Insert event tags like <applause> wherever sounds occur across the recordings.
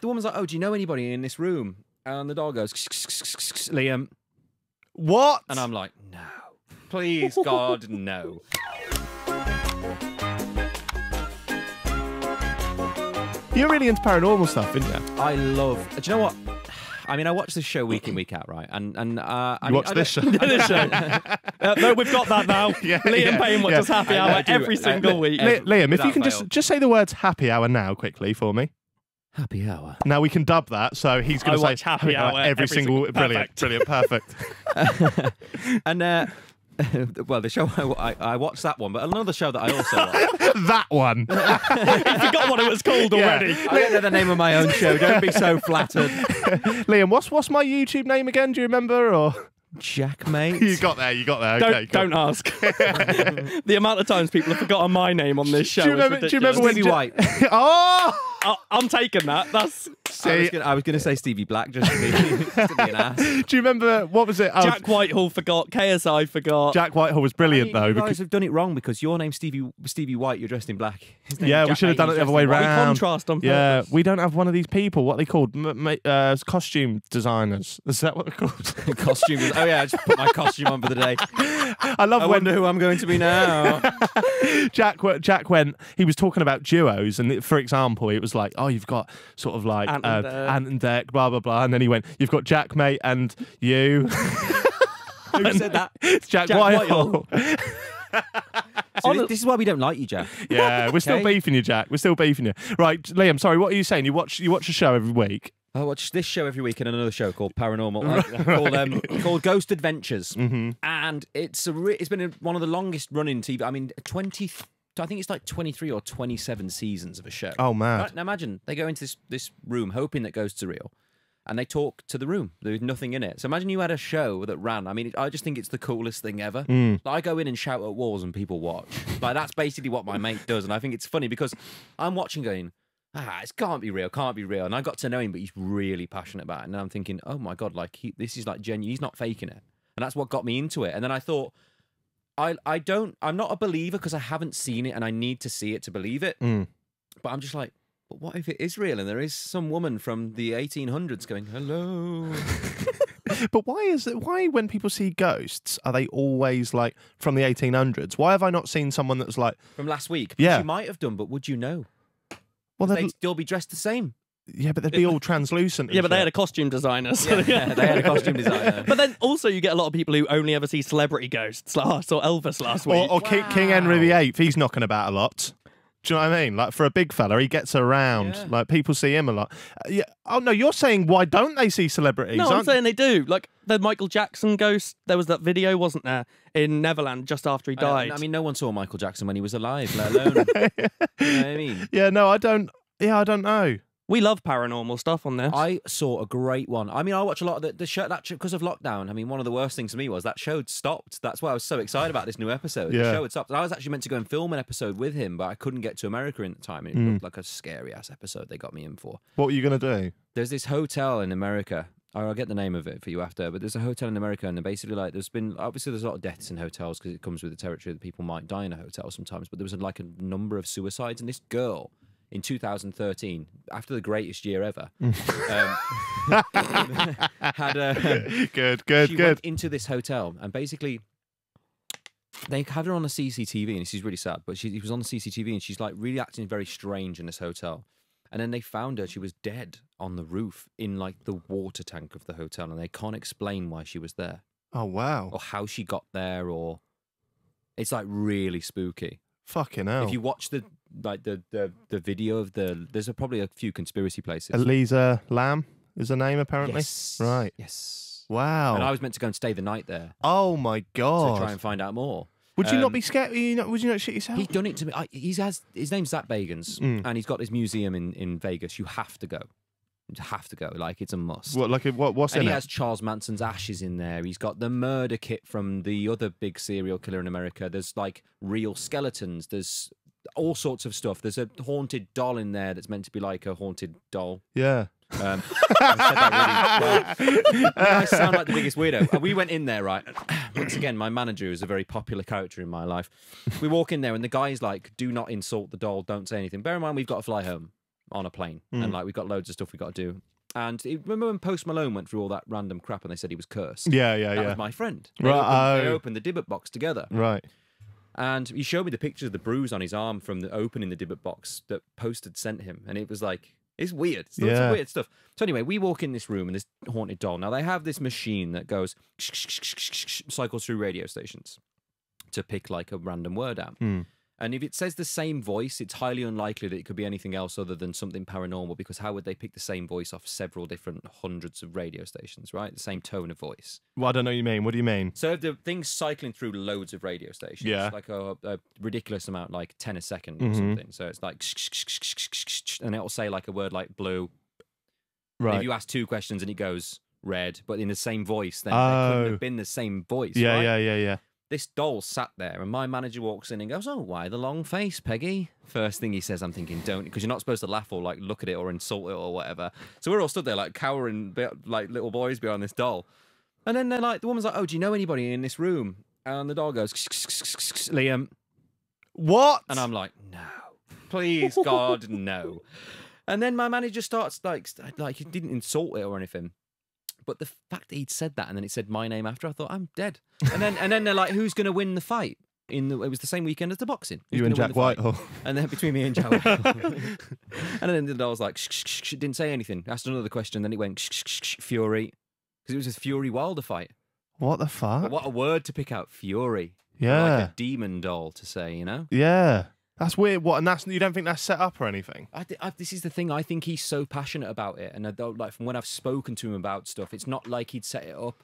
the woman's like, "Oh, do you know anybody in this room?" And the dog goes, "Liam," What? and I'm like, "No, please, God, <laughs> no." You're really into paranormal stuff, aren't you? I love. Do you know what? I mean, I watch this show week in, week out, right? And and uh, I You mean, watch I this show? <laughs> This show. <laughs> Uh, no, we've got that now. Yeah, Liam yeah, Payne watches yeah. happy I- hour do. every single week. uh, Li- Liam, if you can fail. just just say the words happy hour now quickly for me. Happy hour. Now we can dub that, so he's going to say watch happy hour every, every single, single- brilliant, brilliant, perfect. <laughs> And uh, <laughs> well, the show I, I, I watched that one, but another show that I also <laughs> watched. that one. I forgot what it was called Yeah. already. I don't know the name of my own show. Don't be so flattered. Liam, what's what's my YouTube name again? Do you remember? Or Jack, <laughs> mate. you got there, you got there. Don't, Okay, cool. don't ask. <laughs> <laughs> the amount of times people have forgotten my name on this show Do you is remember? Do you remember when Stevie Ja- White. oh, I- I'm taking that. That's I was see, gonna- I was going to say Stevie Black just to be, just to be an ass. do you remember what was it? Oh, Jack Whitehall forgot. KSI forgot. Jack Whitehall was brilliant though. you Because, guys have done it wrong because your name's Stevie Stevie White. You're dressed in black. His name's yeah, we should have done it the other way in white. We round. contrast on Yeah, purpose. we don't have one of these people. What are they called? M- ma- uh, costume designers. Is that what they're called? costume. Oh yeah, I just put my costume on for the day. I love I when wonder who I'm going to be now. <laughs> Jack Jack went. He was talking about duos, and for example, it was like, oh, you've got sort of like Ant uh, and Dec. Ant and Dec, blah blah blah, and then he went, you've got Jack mate and you. who <laughs> said that? it's Jack, Jack Whitehall. <laughs> So this, this is why we don't like you, Jack. yeah, we're still Okay. beefing you, Jack. We're still beefing you. Right, Liam. Sorry, what are you saying? You watch you watch a show every week. I watch this show every week and another show called Paranormal, <laughs> uh, called um, called Ghost Adventures, Mm-hmm. and it's a re- it's been a, one of the longest running TV. I mean, twenty. I think it's like twenty three or twenty seven seasons of a show. Oh man. Right, now imagine they go into this this room hoping that ghosts are real, and they talk to the room. There's nothing in it. So imagine you had a show that ran. I mean, it, I just think it's the coolest thing ever. Mm. Like, I go in and shout at walls and people watch. like that's basically what my mate does, and I think it's funny because I'm watching going. Ah, it can't be real, can't be real. And I got to know him, but he's really passionate about it. And I'm thinking, oh my god, like he, this is like genuine. He's not faking it, and that's what got me into it. And then I thought, I I don't, I'm not a believer because I haven't seen it, and I need to see it to believe it. Mm. But I'm just like, but what if it is real and there is some woman from the 1800s going, hello? <laughs> But why is it? Why when people see ghosts are they always like from the 1800s? Why have I not seen someone that's like, from last week? Yeah. You might have done, but would you know? Well, they'd, They'd still be dressed the same. yeah, but they'd be all translucent. Yeah, but they had a costume designer. So Yeah, <laughs> they had a costume designer. <laughs> But then also you get a lot of people who only ever see celebrity ghosts. <laughs> Like oh, I saw Elvis last week. Or, or Ki- King Henry VIII, he's knocking about a lot. Do you know what I mean? Like for a big fella, he gets around. Yeah. Like people see him a lot. Uh, yeah. Oh no, you're saying why don't they see celebrities? no, I'm aren't- saying they do. Like the Michael Jackson ghost. There was that video, wasn't there, in Neverland just after he I, died. I mean, no one saw Michael Jackson when he was alive, let alone. <laughs> you know what I mean? <laughs> Yeah, no, I don't. Yeah, I don't know. We love paranormal stuff on this. I saw a great one. I mean, I watch a lot of the, the show that because of lockdown. I mean, one of the worst things for me was that show stopped. That's why I was so excited about this new episode. Yeah. The show had stopped. And I was actually meant to go and film an episode with him, but I couldn't get to America in the time. And it Mm. looked like a scary ass episode they got me in for. What were you gonna do? There's this hotel in America. I'll get the name of it for you after. But there's a hotel in America, and basically, like, there's been obviously there's a lot of deaths in hotels because it comes with the territory that people might die in a hotel sometimes. But there was like a number of suicides, and this girl in 2013, after the greatest year ever, <laughs> um, <laughs> had a <laughs> good, good, she good. went into this hotel and basically they had her on the CCTV and she's really sad, but she, she was on the CCTV and she's like really acting very strange in this hotel. And then they found her; she was dead on the roof in like the water tank of the hotel, and they can't explain why she was there Oh wow, or how she got there, or it's like really spooky. fucking hell. If you watch the like the the, the video of the, there's a, probably a few conspiracy places. Elisa Lam is her name apparently. Yes, Right. Yes. Wow. And I was meant to go and stay the night there oh my god. to try and find out more. Would you not Um, be scared? You not, would you not shit yourself? He's done it to me. I, he's has his name's Zach Bagans, Mm. and he's got this museum in, in Vegas. You have to go. You have to go. Like it's a must. What like what? What's and in he it? has Charles Manson's ashes in there. He's got the murder kit from the other big serial killer in America. There's like real skeletons. There's all sorts of stuff. There's a haunted doll in there that's meant to be like a haunted doll. Yeah. Um, I really well. I sound like the biggest weirdo. And we went in there, right? <clears throat> Once again, my manager is a very popular character in my life. We walk in there, and the guy's like, "Do not insult the doll. Don't say anything." Bear in mind, we've got to fly home. on a plane, Mm. and like we've got loads of stuff we got to do. And it, remember when Post Malone went through all that random crap and they said he was cursed? Yeah, yeah, that yeah. was my friend. They, Right, opened, they oh. opened the Dybbuk box together, Right. And he showed me the pictures of the bruise on his arm from the opening the Dybbuk box that Post had sent him, and it was like it's weird. It's Yeah. weird stuff. So anyway, we walk in this room and this haunted doll. Now they have this machine that goes cycles through radio stations to pick like a random word out. Hmm. And if it says the same voice, it's highly unlikely that it could be anything else other than something paranormal because how would they pick the same voice off several different hundreds of radio stations, right? The same tone of voice. Well, I don't know what you mean. What do you mean? So if the thing's cycling through loads of radio stations, Yeah. like a, a ridiculous amount, like 10 a second or Mhm. something. So it's like, and it'll say like a word like blue. And Right. If you ask two questions and it goes red, but in the same voice, then it couldn't Oh. have been the same voice. yeah, right? yeah, yeah, yeah. This doll sat there, and my manager walks in and goes, "Oh, why the long face, Peggy?" First thing he says, I'm thinking, "Don't," because you're not supposed to laugh or like look at it or insult it or whatever. So we're all stood there like cowering, like little boys behind this doll. And then they're like, the woman's like, "Oh, do you know anybody in this room?" And the doll goes, <laughs> "Liam," What? and I'm like, "No, please, <laughs> God, no." And then my manager starts like, like he didn't insult it or anything. But the fact that he'd said that and then it said my name after, I thought I'm dead. And then and then they're like, "Who's going to win the fight?" In the, it was the same weekend as the boxing. Who's you and Jack? Whitehall. <laughs> And then between me and Jack <laughs> <laughs> and then the doll was like, shh, shh, shh, didn't say anything. Asked another question. Then it went shh, shh, shh, shh, Fury because it was a Fury Wilder fight. What the fuck? What a word to pick out, Fury. Yeah. like a demon doll to say, you know. yeah. That's weird. What? And that's you don't think that's set up or anything? I, I, this is the thing. I think he's so passionate about it, and I don't, like from when I've spoken to him about stuff, it's not like he'd set it up.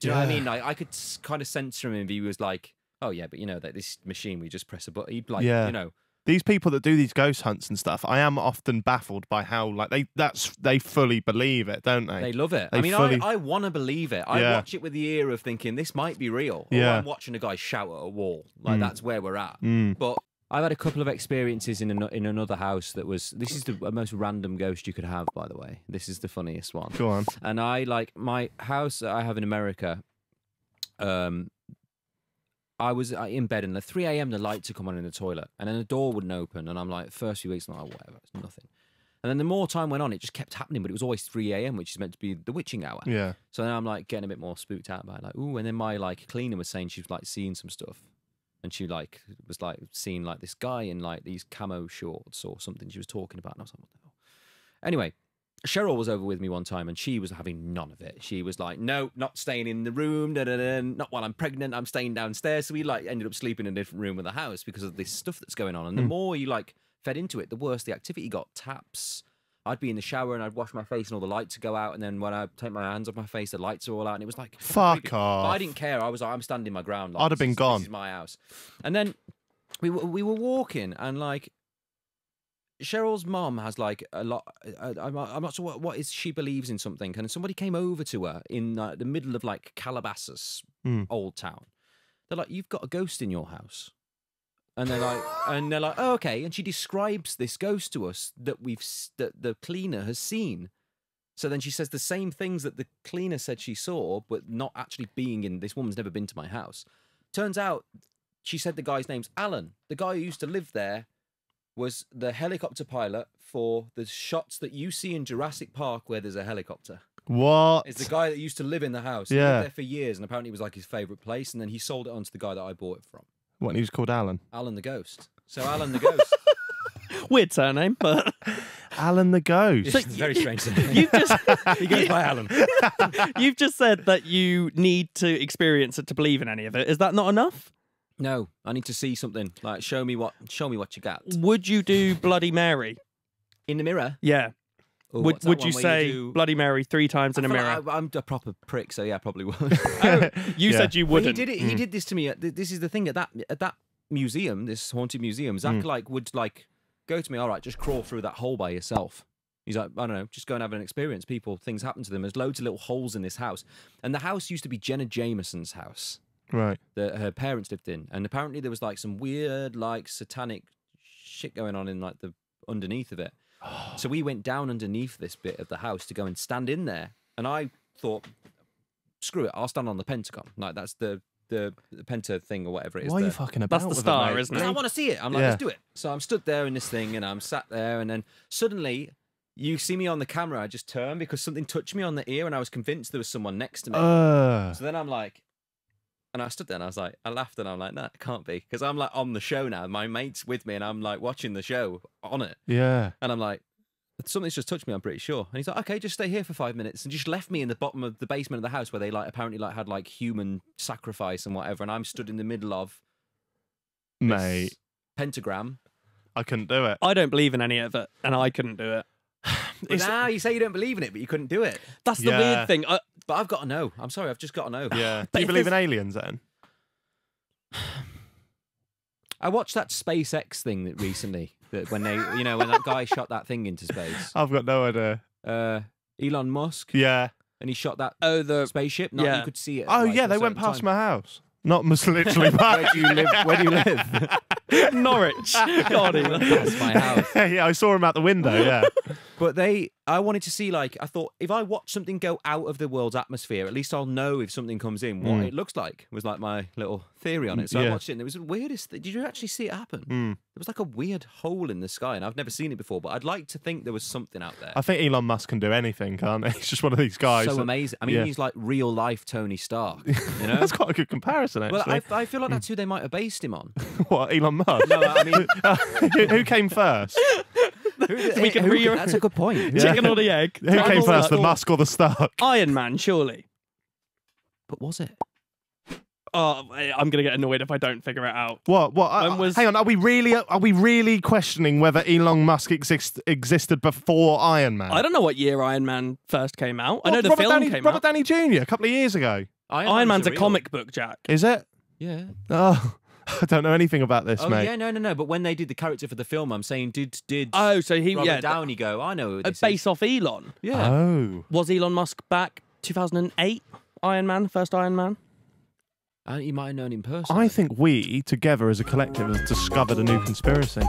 Do you know what I mean? Like I could kind of sense from him if he was like, "Oh yeah, but you know that this machine, we just press a button." He'd like, Yeah. you know, These people that do these ghost hunts and stuff, I am often baffled by how like they that's they fully believe it, don't they? they love it. I mean, fully- I, I want to believe it. I Yeah. watch it with the ear of thinking this might be real. Or Yeah. I'm watching a guy shout at a wall. Like Mm. that's where we're at. Mm. But I've had a couple of experiences in an, in another house that was. This is the most random ghost you could have, by the way. This is the funniest one. Go on. and I like my house that I have in America. Um, I was uh, in bed and at 3 a.m. the lights would come on in the toilet and then the door wouldn't open and I'm like, first few weeks, I'm like, oh, whatever, it's nothing. And then the more time went on, it just kept happening, but it was always 3 a.m., which is meant to be the witching hour. Yeah. So then I'm like getting a bit more spooked out by it, like, ooh. And then my like cleaner was saying she was like seeing some stuff, and she like was like seeing like this guy in like these camo shorts or something. She was talking about, and I was like, what the hell? Anyway, Cheryl was over with me one time, and she was having none of it. She was like, no, not staying in the room. Da, da, da, not while I'm pregnant. I'm staying downstairs. So we like ended up sleeping in a different room of the house because of this stuff that's going on. And the Hmm. more you like fed into it, the worse the activity got. Taps. I'd be in the shower and I'd wash my face and all the lights would go out. And then when I take my hands off my face, the lights are all out. And it was like, Fuck creepy. But. I didn't care. I was like, I'm standing my ground. Like, I'd have been is- gone. This is my house. And then we were, we were walking and like Cheryl's mom has like a lot. I, I'm, I'm not sure what, what is she believes in something. And somebody came over to her in uh, the middle of like Calabasas, Hmm. old town. They're like, "You've got a ghost in your house," and they're like, and they're like, "Oh, okay." And she describes this ghost to us that we've that the cleaner has seen. So then she says the same things that the cleaner said she saw, but not actually being in. This woman's never been to my house. Turns out, she said the guy's name's Alan. The guy who used to live there was the helicopter pilot for the shots that you see in Jurassic Park where there's a helicopter. What? It's the guy that used to live in the house. He Yeah. lived there for years, and apparently it was like his favourite place. And then he sold it on to the guy that I bought it from, What? and He was called Alan. Alan the Ghost. So Alan the Ghost. <laughs> Weird surname, but <laughs> Alan the Ghost. It's a very strange. <laughs> you've just he goes by Alan. you've just said that you need to experience it to believe in any of it. Is that not enough? No, I need to see something. Like, show me what, show me what you got Would you do Bloody Mary? in the mirror. Yeah. Or would would you where say do- Bloody Mary three times in a I feel mirror? like I, am a proper prick, so yeah, I probably would. <laughs> Oh, you Yeah. said you wouldn't. he did it. He mm. did this to me. This is the thing at that at that museum, this haunted museum. Zach mm. like would like go to me. All right, just crawl through that hole by yourself. He's like, I don't know, just go and have an experience. People, things happen to them. There's loads of little holes in this house, and the house used to be Jenna Jameson's house Right. that her parents lived in, and apparently there was like some weird, like satanic shit going on in like the underneath of it. So we went down underneath this bit of the house to go and stand in there, and I thought, screw it, I'll stand on the Pentagon. Like that's the the, the Penta thing or whatever it is. Why are you the- fucking about? That's the star, mate? isn't it? I want to see it. I'm like, Yeah. let's do it. So I'm stood there in this thing and I'm sat there and then suddenly you see me on the camera. I just turn because something touched me on the ear and I was convinced there was someone next to me. Uh, so then I'm like, and I stood there and I was like, I laughed and I'm like, no, it can't be. Because I'm like on the show now. My mate's with me and I'm like watching the show on it. yeah. And I'm like, something's just touched me, I'm pretty sure. And he's like, okay, just stay here for five minutes. And just left me in the bottom of the basement of the house where they like apparently like had like human sacrifice and whatever. And I'm stood in the middle of this Mate, pentagram. I couldn't do it. I don't believe in any of it, and I couldn't do it. <sighs> But It's- now you say you don't believe in it, but you couldn't do it. That's the Yeah. weird thing. I, But I've got to know. I'm sorry, I've just got to know. Yeah. <laughs> Do you believe in aliens then? <sighs> I watched that SpaceX thing that recently. That when they, you know, when that guy shot that thing into space, <laughs> I've got no idea. uh, Elon Musk, Yeah. and he shot that oh, the spaceship. No, Yeah. you could see it. Oh like, yeah, they went past time. my house. Not <laughs> literally Where past. do you live? Where do you live? <laughs> Norwich. God, he- That's my house. <laughs> yeah, I saw him out the window. Yeah. <laughs> But they, I wanted to see like I thought if I watch something go out of the world's atmosphere, at least I'll know if something comes in what Mm. it looks like. Was like my little theory on it. So I watched it, and it was the weirdest. Thing. Did you actually see it happen? Mm. There was like a weird hole in the sky, and I've never seen it before. But I'd like to think there was something out there. I think Elon Musk can do anything, can't he? He's just one of these guys. so that- amazing. I mean, yeah. he's like real life Tony Stark. You know. That's quite a good comparison, well, actually. I, I feel like that's who they might have based him on. What Elon Musk? No, I mean, <laughs> who, who came first? <laughs> we can who- re- that's a good point. Yeah. chicken or the egg. Who came first, the thought Musk or the Stark? Iron Man, surely. But was it? Oh, I'm gonna get annoyed if I don't figure it out. What? What? uh, When was- Hang on. Are we really? Are we really questioning whether Elon Musk exist, existed before Iron Man? I don't know what year Iron Man first came out. I know the Robert film Downey, came Robert out. Downey Jr. a couple of years ago. Iron Man's a real. comic book, Jack. Is it? Yeah. Oh, <laughs> I don't know anything about this, Oh mate. yeah, no, no, no. But when they did the character for the film, I'm saying, did did Oh, so he Robert yeah, Downey go? I know. Who a base is. off Elon. Yeah. Oh. Was Elon Musk back 2008? Iron Man, first Iron Man. Uh, you might have known him personally. I think we, together as a collective, have discovered a new conspiracy.